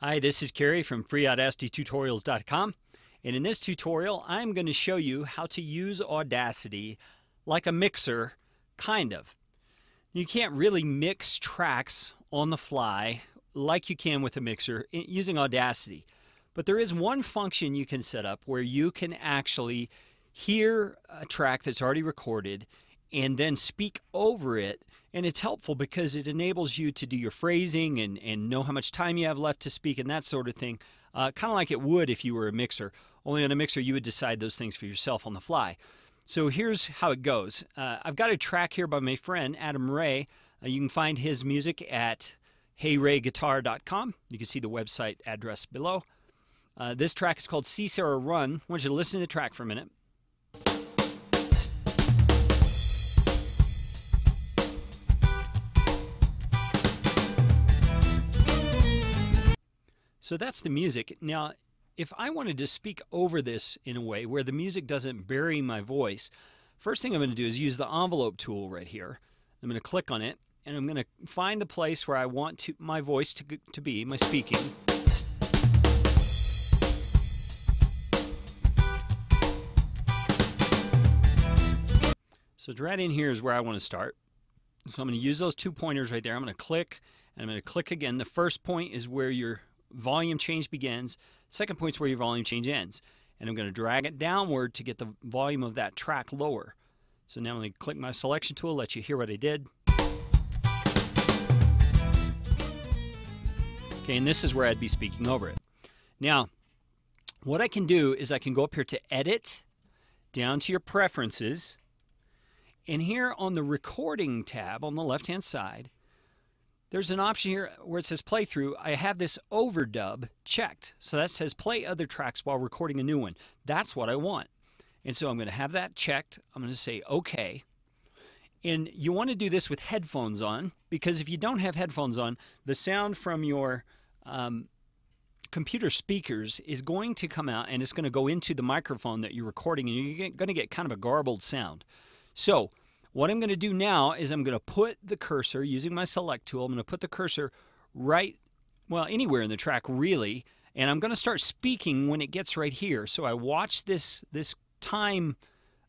Hi, this is Kerry from FreeAudacityTutorials.com and in this tutorial I'm going to show you how to use Audacity like a mixer, kind of. You can't really mix tracks on the fly like you can with a mixer eh, using Audacity. But there is one function you can set up where you can actually hear a track that's already recorded and then speak over it. And it's helpful because it enables you to do your phrasing and, and know how much time you have left to speak and that sort of thing. Uh, kind of like it would if you were a mixer. Only on a mixer, you would decide those things for yourself on the fly. So here's how it goes uh, I've got a track here by my friend Adam Rey. Uh, you can find his music at heyreyguitar.com. You can see the website address below. Uh, this track is called See Sarah Run. I want you to listen to the track for a minute. So that's the music. Now, if I wanted to speak over this in a way where the music doesn't bury my voice, first thing I'm going to do is use the envelope tool right here. I'm going to click on it and I'm going to find the place where I want to, my voice to, to be, my speaking. So right in here is where I want to start. So I'm going to use those two pointers right there. I'm going to click and I'm going to click again. The first point is where your volume change begins. Second point is where your volume change ends. And I'm going to drag it downward to get the volume of that track lower. So now I'm going to click my selection tool, let you hear what I did. Okay, and this is where I'd be speaking over it. Now, what I can do is I can go up here to Edit, down to your Preferences, and here on the Recording tab on the left-hand side, there's an option here where it says playthrough. I have this overdub checked. So that says play other tracks while recording a new one. That's what I want. And so I'm going to have that checked. I'm going to say OK. And you want to do this with headphones on because if you don't have headphones on, the sound from your um, computer speakers is going to come out and it's going to go into the microphone that you're recording and you're going to get kind of a garbled sound. So what I'm going to do now is I'm going to put the cursor, using my select tool, I'm going to put the cursor right, well, anywhere in the track really, and I'm going to start speaking when it gets right here. So I watch this, this time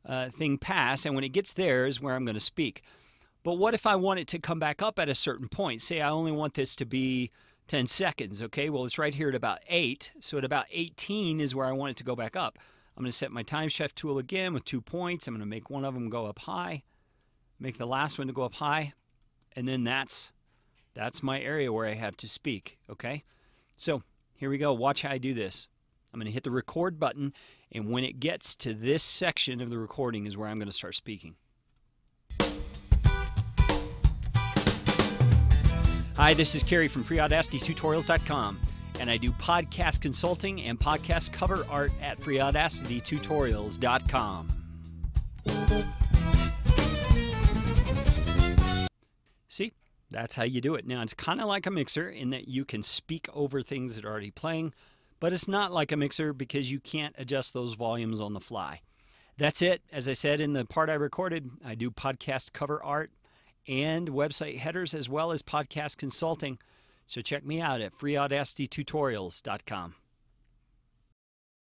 uh, thing pass, and when it gets there is where I'm going to speak. But what if I want it to come back up at a certain point? Say I only want this to be 10 seconds, okay? Well, it's right here at about 8, so at about 18 is where I want it to go back up. I'm going to set my time shift tool again with two points. I'm going to make one of them go up high make the last one to go up high, and then that's that's my area where I have to speak, okay? So here we go. Watch how I do this. I'm going to hit the record button, and when it gets to this section of the recording is where I'm going to start speaking. Hi, this is Kerry from FreeAudacityTutorials.com, and I do podcast consulting and podcast cover art at FreeAudacityTutorials.com. that's how you do it. Now, it's kind of like a mixer in that you can speak over things that are already playing, but it's not like a mixer because you can't adjust those volumes on the fly. That's it. As I said in the part I recorded, I do podcast cover art and website headers as well as podcast consulting. So check me out at freeaudacitytutorials.com.